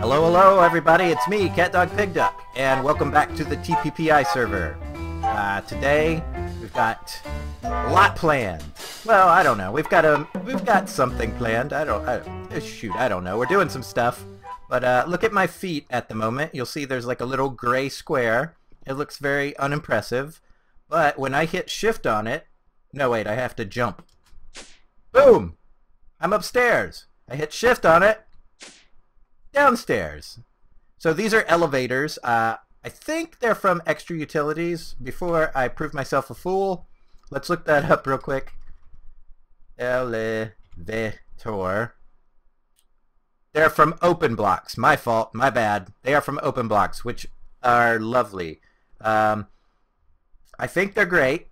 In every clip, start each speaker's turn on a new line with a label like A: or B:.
A: Hello, hello, everybody. It's me, Cat Dog Pig Duck, and welcome back to the TPPI server. Uh, today we've got a lot planned. Well, I don't know. We've got a we've got something planned. I don't. I, uh, shoot, I don't know. We're doing some stuff. But uh, look at my feet at the moment. You'll see there's like a little gray square. It looks very unimpressive. But when I hit shift on it, no wait, I have to jump. Boom! I'm upstairs. I hit shift on it, downstairs. So these are elevators. Uh, I think they're from Extra Utilities. Before I prove myself a fool, let's look that up real quick. Elevator. They're from Open Blocks. My fault. My bad. They are from Open Blocks, which are lovely. Um, I think they're great.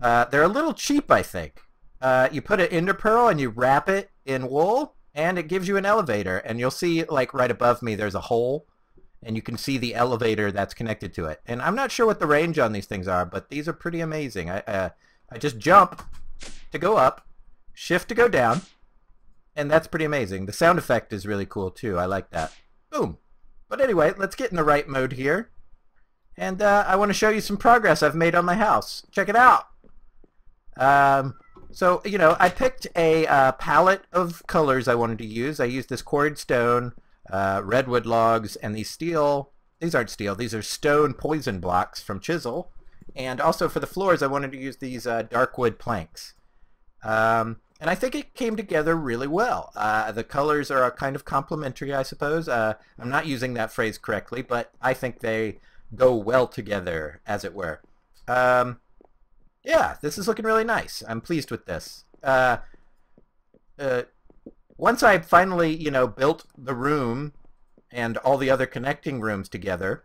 A: Uh, they're a little cheap, I think. Uh, you put an ender pearl and you wrap it in wool, and it gives you an elevator. And you'll see, like right above me, there's a hole, and you can see the elevator that's connected to it. And I'm not sure what the range on these things are, but these are pretty amazing. I uh, I just jump to go up, shift to go down, and that's pretty amazing. The sound effect is really cool too. I like that. Boom. But anyway, let's get in the right mode here. And uh, I want to show you some progress I've made on my house. Check it out. Um, so, you know, I picked a uh, palette of colors I wanted to use. I used this quarried stone, uh, redwood logs, and these steel, these aren't steel, these are stone poison blocks from Chisel. And also for the floors, I wanted to use these uh, dark wood planks. Um, and I think it came together really well. Uh, the colors are kind of complementary, I suppose. Uh, I'm not using that phrase correctly, but I think they go well together, as it were. Um, yeah, this is looking really nice. I'm pleased with this. Uh, uh, once I finally, you know, built the room and all the other connecting rooms together,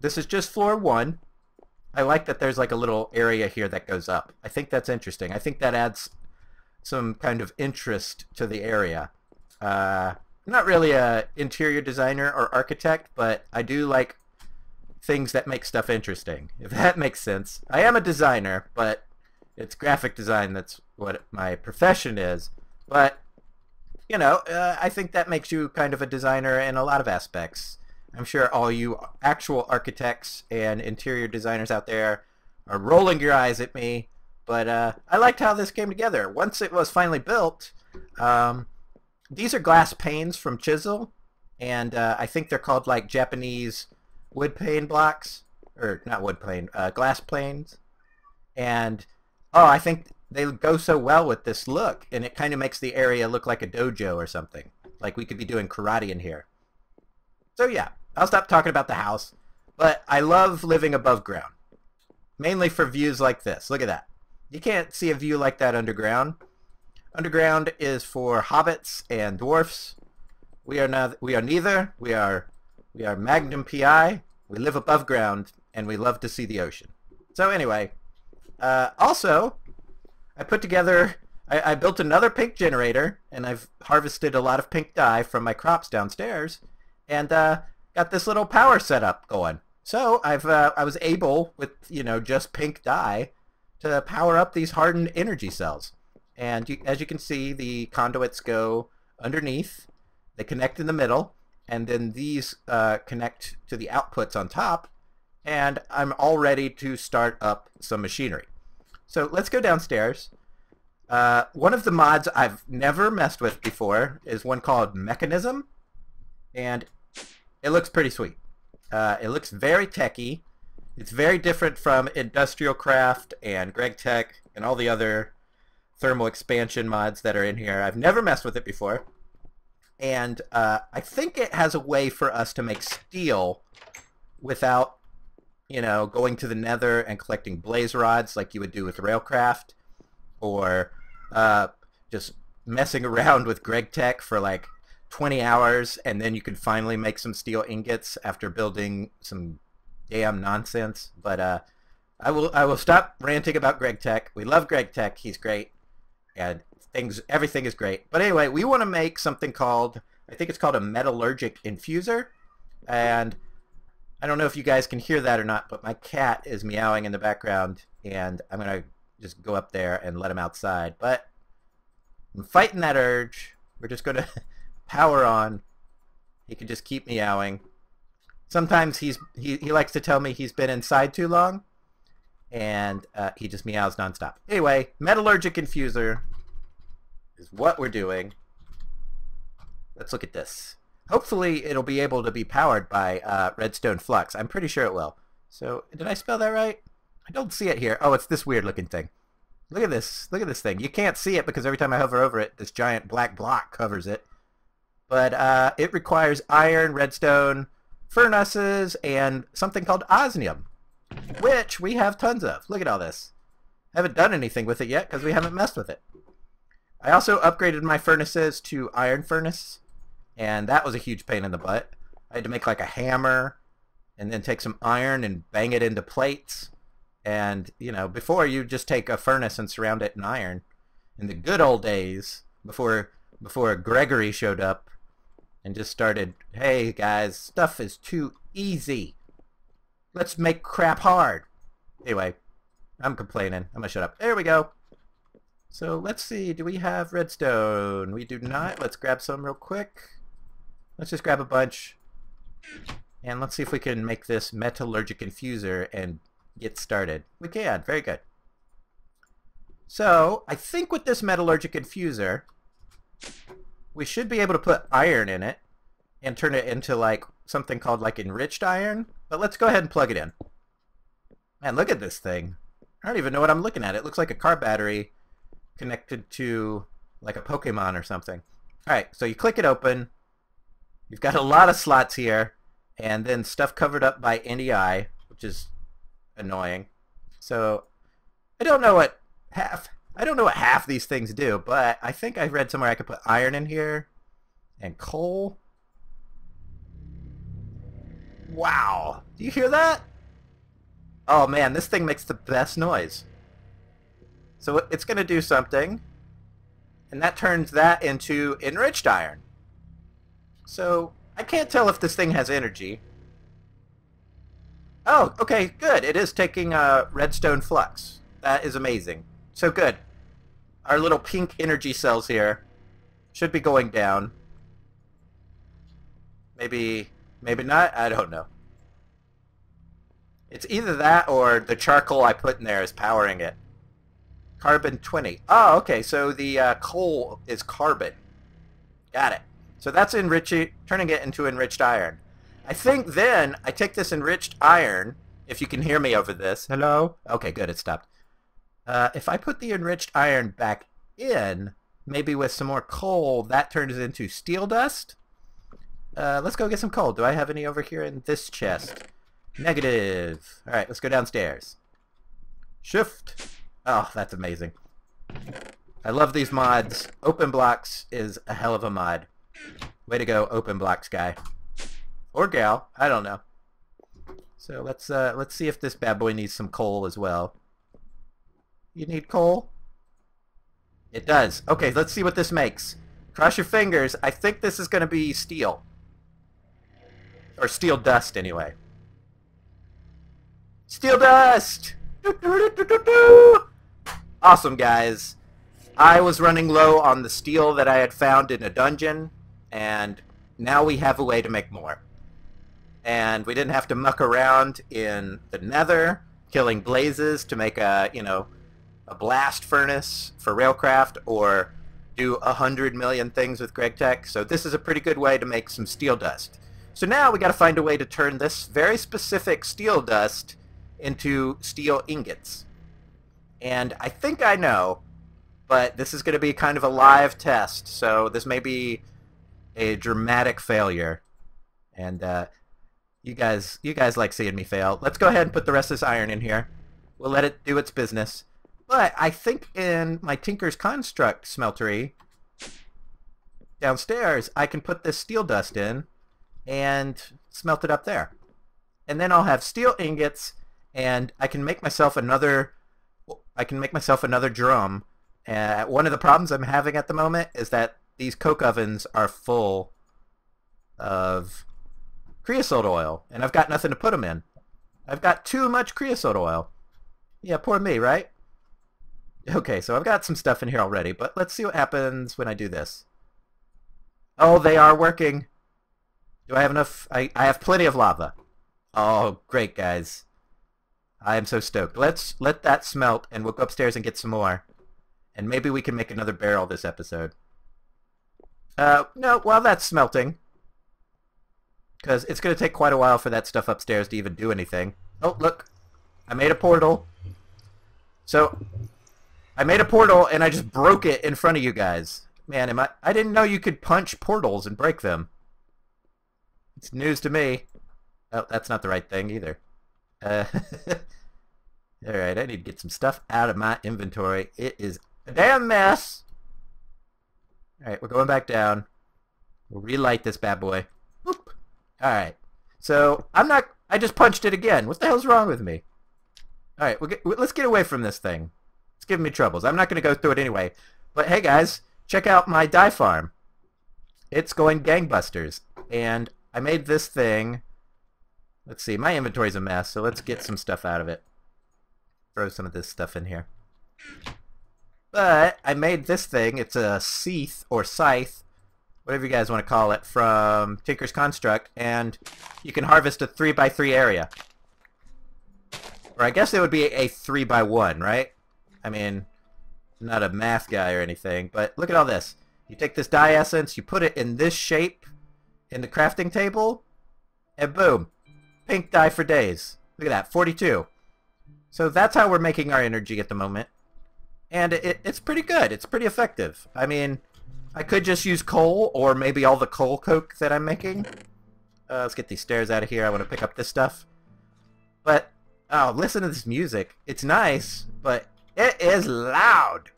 A: this is just floor one. I like that there's like a little area here that goes up. I think that's interesting. I think that adds some kind of interest to the area. Uh, I'm not really a interior designer or architect, but I do like things that make stuff interesting, if that makes sense. I am a designer, but it's graphic design that's what my profession is. But, you know, uh, I think that makes you kind of a designer in a lot of aspects. I'm sure all you actual architects and interior designers out there are rolling your eyes at me, but uh, I liked how this came together. Once it was finally built, um, these are glass panes from Chisel, and uh, I think they're called like Japanese wood pane blocks, or not wood pane, uh, glass planes, and oh, I think they go so well with this look, and it kind of makes the area look like a dojo or something. Like we could be doing karate in here. So yeah, I'll stop talking about the house, but I love living above ground, mainly for views like this. Look at that. You can't see a view like that underground. Underground is for hobbits and dwarfs. We are not. We are neither. We are we are Magnum PI. We live above ground, and we love to see the ocean. So anyway, uh, also, I put together, I, I, built another pink generator, and I've harvested a lot of pink dye from my crops downstairs, and uh, got this little power setup going. So I've uh, I was able, with you know just pink dye, to power up these hardened energy cells. And you, as you can see, the conduits go underneath, they connect in the middle, and then these uh, connect to the outputs on top, and I'm all ready to start up some machinery. So let's go downstairs. Uh, one of the mods I've never messed with before is one called Mekanism, and it looks pretty sweet. Uh, it looks very techy. It's very different from Industrial Craft and GregTech and all the other thermal expansion mods that are in here. I've never messed with it before and uh, I think it has a way for us to make steel without, you know, going to the Nether and collecting blaze rods like you would do with Railcraft, or uh, just messing around with GregTech for like 20 hours, and then you can finally make some steel ingots after building some damn nonsense. But uh, I will I will stop ranting about GregTech. We love GregTech. He's great, and things everything is great. But anyway, we want to make something called I think it's called a metallurgic infuser, and I don't know if you guys can hear that or not, but my cat is meowing in the background, and I'm gonna just go up there and let him outside. But I'm fighting that urge. We're just gonna power on, He can just keep meowing. Sometimes he's he, he likes to tell me he's been inside too long, and uh, he just meows nonstop. Anyway, metallurgic infuser is what we're doing. Let's look at this. Hopefully it'll be able to be powered by uh, redstone flux. I'm pretty sure it will. So, did I spell that right? I don't see it here. Oh, it's this weird looking thing. Look at this. Look at this thing. You can't see it because every time I hover over it, this giant black block covers it. But uh, it requires iron, redstone, furnaces, and something called osmium, which we have tons of. Look at all this. Haven't done anything with it yet because we haven't messed with it. I also upgraded my furnaces to iron furnace, and that was a huge pain in the butt. I had to make like a hammer, and then take some iron and bang it into plates. And, you know, before you just take a furnace and surround it in iron. In the good old days, before before Gregory showed up and just started, hey guys, stuff is too easy. Let's make crap hard. Anyway, I'm complaining. I'm gonna shut up. There we go. So let's see, do we have redstone? We do not. Let's grab some real quick. Let's just grab a bunch. And let's see if we can make this metallurgic infuser and get started. We can. Very good. So, I think with this metallurgic infuser, we should be able to put iron in it and turn it into like something called like enriched iron. But let's go ahead and plug it in. Man, look at this thing. I don't even know what I'm looking at. It looks like a car battery connected to like a Pokemon or something. Alright, so you click it open. You've got a lot of slots here and then stuff covered up by NEI, which is annoying. So I don't know what half I don't know what half these things do, but I think I read somewhere I could put iron in here and coal. Wow. Do you hear that? Oh man, this thing makes the best noise. So it's going to do something, and that turns that into enriched iron. So I can't tell if this thing has energy. Oh, okay, good. It is taking a redstone flux. That is amazing. So good. Our little pink energy cells here should be going down. Maybe, maybe not. I don't know. It's either that or the charcoal I put in there is powering it. Carbon 20. Oh, okay, so the uh, coal is carbon. Got it. So that's enriching, turning it into enriched iron. I think then I take this enriched iron, if you can hear me over this. Hello? Okay, good, it stopped. Uh, if I put the enriched iron back in, maybe with some more coal, that turns into steel dust. Uh, let's go get some coal. Do I have any over here in this chest? Negative. Alright, let's go downstairs. Shift. Oh, that's amazing. I love these mods. Open Blocks is a hell of a mod. Way to go, Open Blocks guy. Or gal, I don't know. So let's uh, let's see if this bad boy needs some coal as well. You need coal? It does. Okay, let's see what this makes. Cross your fingers. I think this is going to be steel. Or steel dust, anyway. Steel dust! Awesome, guys. I was running low on the steel that I had found in a dungeon, and now we have a way to make more. And we didn't have to muck around in the nether, killing blazes to make a, you know, a blast furnace for Railcraft, or do a hundred million things with GregTech. So this is a pretty good way to make some steel dust. So now we got to find a way to turn this very specific steel dust into steel ingots. And I think I know, but this is going to be kind of a live test, so this may be a dramatic failure. And uh, you guys, you guys like seeing me fail. Let's go ahead and put the rest of this iron in here. We'll let it do its business. But I think in my Tinker's Construct smeltery downstairs, I can put this steel dust in and smelt it up there. And then I'll have steel ingots and I can make myself another I can make myself another drum. Uh, one of the problems I'm having at the moment is that these coke ovens are full of creosote oil, and I've got nothing to put them in. I've got too much creosote oil. Yeah, poor me, right? Okay, so I've got some stuff in here already, but let's see what happens when I do this. Oh, they are working. Do I have enough? I, I have plenty of lava. Oh, great, guys. I am so stoked. Let's let that smelt, and we'll go upstairs and get some more. And maybe we can make another barrel this episode. Uh, no, while that's smelting, because it's going to take quite a while for that stuff upstairs to even do anything. Oh, look. I made a portal. So, I made a portal, and I just broke it in front of you guys. Man, am I... I didn't know you could punch portals and break them. It's news to me. Oh, that's not the right thing either. Uh, Alright, I need to get some stuff out of my inventory. It is a damn mess. Alright, we're going back down. We'll relight this bad boy. Alright. So, I'm not... I just punched it again. What the hell's wrong with me? Alright, we'll get, let's get away from this thing. It's giving me troubles. I'm not going to go through it anyway. But hey guys, check out my dye farm. It's going gangbusters. And I made this thing. Let's see, my inventory's a mess, so let's get some stuff out of it. Throw some of this stuff in here. But I made this thing. It's a Seath or Scythe, whatever you guys want to call it, from Tinker's Construct, and you can harvest a 3x3 area. Or I guess it would be a 3x1, right? I mean, I'm not a math guy or anything, but look at all this. You take this dye essence, you put it in this shape in the crafting table, and boom, pink dye for days. Look at that, 42. So that's how we're making our energy at the moment and it, it's pretty good. It's pretty effective. I mean, I could just use coal or maybe all the coal coke that I'm making. Uh, let's get these stairs out of here. I want to pick up this stuff. But, oh, listen to this music. It's nice, but it is loud.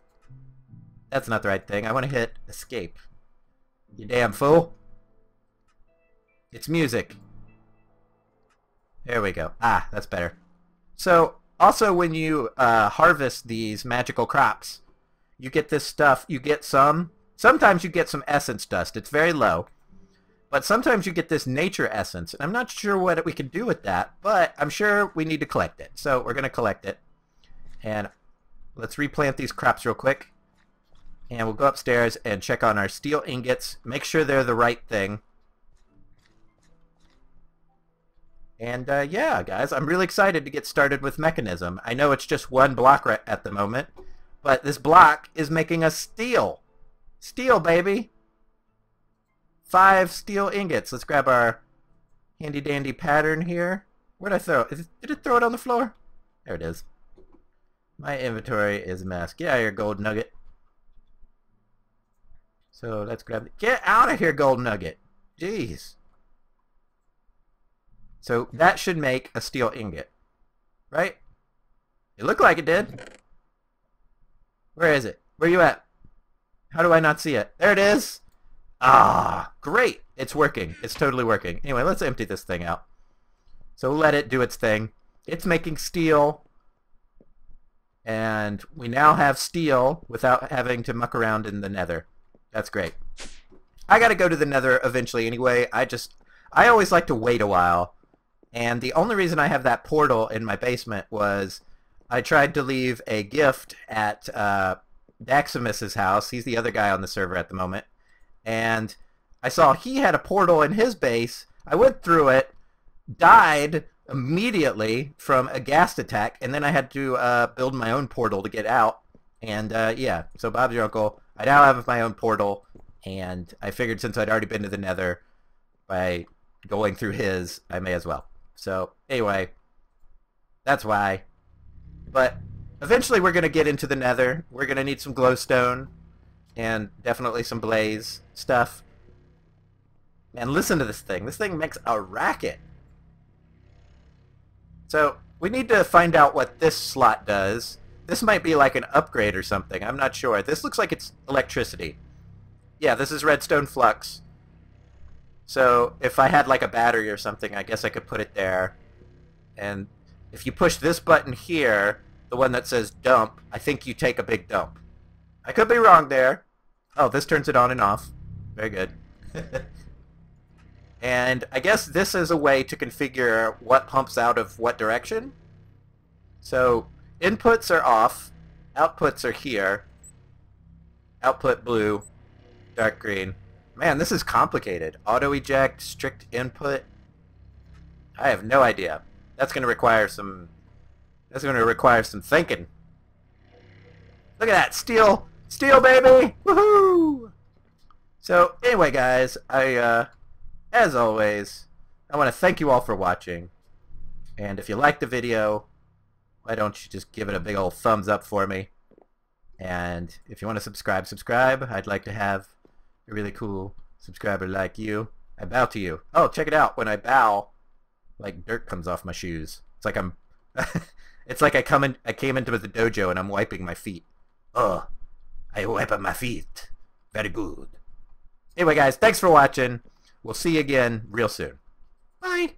A: That's not the right thing. I want to hit escape. You damn fool. It's music. There we go. Ah, that's better. So, also, when you uh, harvest these magical crops, you get this stuff. You get some. Sometimes you get some essence dust. It's very low. But sometimes you get this nature essence. And I'm not sure what we can do with that, but I'm sure we need to collect it. So we're going to collect it. And let's replant these crops real quick. And we'll go upstairs and check on our steel ingots. Make sure they're the right thing. And uh, yeah, guys, I'm really excited to get started with Mekanism. I know it's just one block right at the moment, but this block is making us steel. Steel, baby! Five steel ingots. Let's grab our handy dandy pattern here. Where'd I throw it? Did it throw it on the floor? There it is. My inventory is a mess. Get out of here, gold nugget. So let's grab it. Get out of here, gold nugget. Jeez. So that should make a steel ingot, right? It looked like it did. Where is it? Where are you at? How do I not see it? There it is. Ah, great. It's working. It's totally working. Anyway, let's empty this thing out. So let it do its thing. It's making steel. And we now have steel without having to muck around in the nether. That's great. I gotta go to the nether eventually anyway. I just, I always like to wait a while and the only reason I have that portal in my basement was I tried to leave a gift at uh, Daximus's house. He's the other guy on the server at the moment. And I saw he had a portal in his base. I went through it, died immediately from a ghast attack, and then I had to uh, build my own portal to get out. And uh, yeah, so Bob's your uncle. I now have my own portal, and I figured since I'd already been to the Nether by going through his, I may as well. So anyway, that's why. But eventually we're going to get into the nether. We're going to need some glowstone and definitely some blaze stuff. And listen to this thing. This thing makes a racket. So we need to find out what this slot does. This might be like an upgrade or something. I'm not sure. This looks like it's electricity. Yeah, this is redstone flux. So if I had like a battery or something, I guess I could put it there. And if you push this button here, the one that says dump, I think you take a big dump. I could be wrong there. Oh, this turns it on and off. Very good. and I guess this is a way to configure what pumps out of what direction. So inputs are off, outputs are here, output blue, dark green, Man, this is complicated. Auto eject, strict input. I have no idea. That's going to require some. That's going to require some thinking. Look at that steel, steel baby! Woohoo! So anyway, guys, I, uh, as always, I want to thank you all for watching. And if you liked the video, why don't you just give it a big old thumbs up for me? And if you want to subscribe, subscribe. I'd like to have a really cool subscriber like you. I bow to you. Oh, check it out. When I bow, like dirt comes off my shoes. It's like I'm it's like I come in I came into the dojo and I'm wiping my feet. Oh, I wipe my feet. Very good. Anyway, guys, thanks for watching. We'll see you again real soon. Bye.